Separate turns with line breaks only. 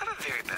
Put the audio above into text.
i have a very